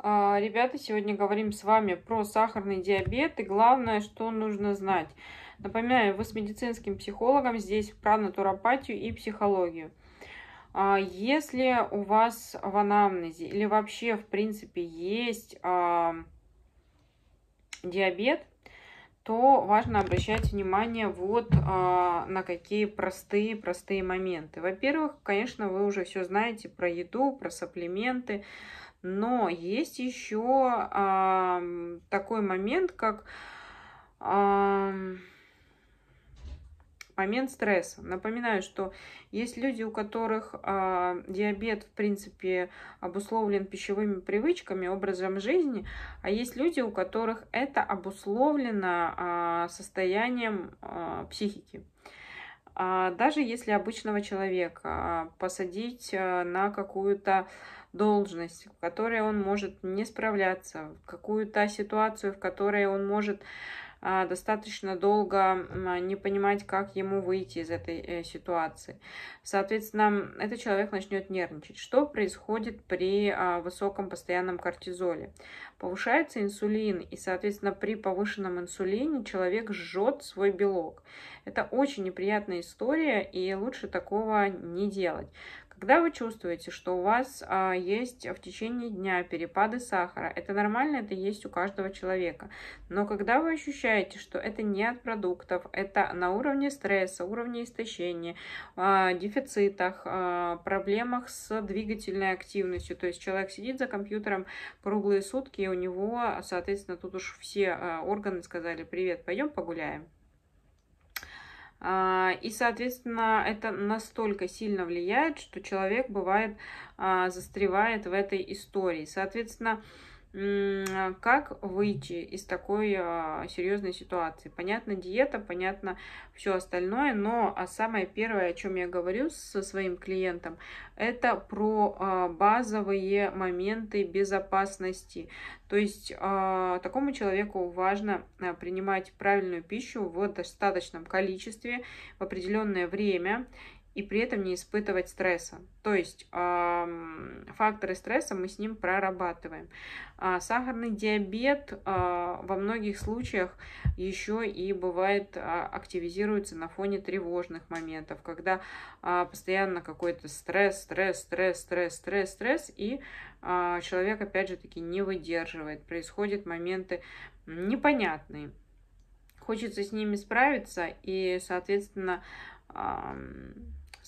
А, ребята, сегодня говорим с вами про сахарный диабет и главное, что нужно знать. Напоминаю, вы с медицинским психологом здесь про натуропатию и психологию. А, если у вас в анамнезе или вообще в принципе есть а, диабет, то важно обращать внимание вот на какие простые простые моменты. Во-первых, конечно, вы уже все знаете про еду, про сапплименты, но есть еще э, такой момент, как э, момент стресса. Напоминаю, что есть люди, у которых э, диабет, в принципе, обусловлен пищевыми привычками, образом жизни, а есть люди, у которых это обусловлено э, состоянием э, психики. Даже если обычного человека посадить на какую-то должность, в которой он может не справляться, какую-то ситуацию, в которой он может а, достаточно долго не понимать, как ему выйти из этой э, ситуации. Соответственно, этот человек начнет нервничать. Что происходит при а, высоком постоянном кортизоле? Повышается инсулин, и, соответственно, при повышенном инсулине человек жжет свой белок. Это очень неприятная история, и лучше такого не делать. Когда вы чувствуете, что у вас а, есть в течение дня перепады сахара, это нормально, это есть у каждого человека. Но когда вы ощущаете, что это не от продуктов, это на уровне стресса, уровне истощения, а, дефицитах, а, проблемах с двигательной активностью, то есть человек сидит за компьютером круглые сутки, и у него, соответственно, тут уж все а, органы сказали, привет, пойдем погуляем. А, и, соответственно, это настолько сильно влияет, что человек бывает а, застревает в этой истории. Соответственно, как выйти из такой а, серьезной ситуации. Понятно, диета, понятно все остальное, но а самое первое, о чем я говорю со своим клиентом, это про а, базовые моменты безопасности. То есть а, такому человеку важно а, принимать правильную пищу в достаточном количестве в определенное время и при этом не испытывать стресса. То есть э, факторы стресса мы с ним прорабатываем. А сахарный диабет э, во многих случаях еще и бывает э, активизируется на фоне тревожных моментов, когда э, постоянно какой-то стресс, стресс, стресс, стресс, стресс, стресс, и человек опять же таки не выдерживает. Происходят моменты непонятные. Хочется с ними справиться и, соответственно,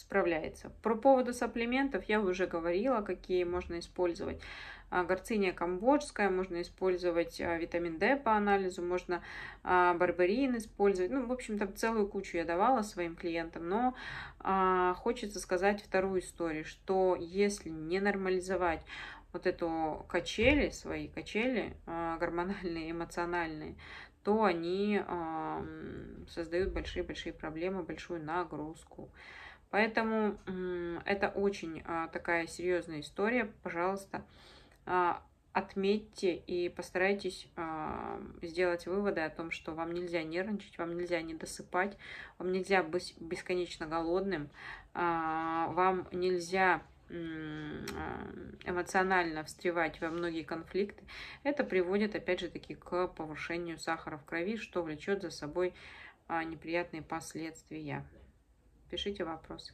справляется. Про поводу сапплиментов я уже говорила, какие можно использовать. А, горциния камбоджская, можно использовать а, витамин D по анализу, можно а, барбарин использовать. Ну, в общем, там целую кучу я давала своим клиентам, но хочется сказать вторую историю, что если не нормализовать вот эту качели, свои качели гормональные, эмоциональные, то они создают большие-большие проблемы, большую нагрузку. Поэтому это очень а, такая серьезная история. Пожалуйста, а, отметьте и постарайтесь а, сделать выводы о том, что вам нельзя нервничать, вам нельзя не досыпать, вам нельзя быть бесконечно голодным, вам нельзя эмоционально встревать во многие конфликты, это приводит, опять же таки, к повышению сахара в крови, что влечет за собой неприятные последствия. Пишите вопросы.